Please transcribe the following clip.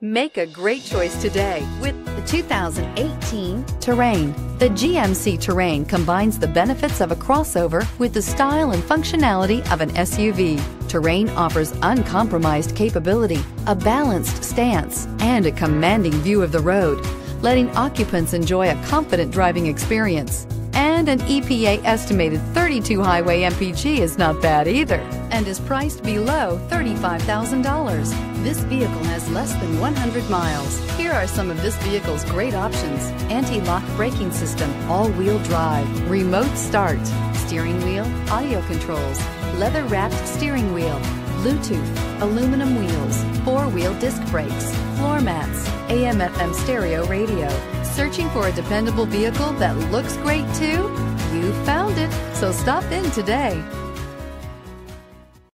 Make a great choice today with the 2018 Terrain. The GMC Terrain combines the benefits of a crossover with the style and functionality of an SUV. Terrain offers uncompromised capability, a balanced stance, and a commanding view of the road, letting occupants enjoy a confident driving experience. And an EPA estimated 32 highway MPG is not bad either and is priced below $35,000. This vehicle has less than 100 miles. Here are some of this vehicle's great options. Anti-lock braking system, all-wheel drive, remote start, steering wheel, audio controls, leather-wrapped steering wheel, Bluetooth, aluminum wheels, disc brakes, floor mats, AM FM stereo radio. Searching for a dependable vehicle that looks great too? You found it, so stop in today.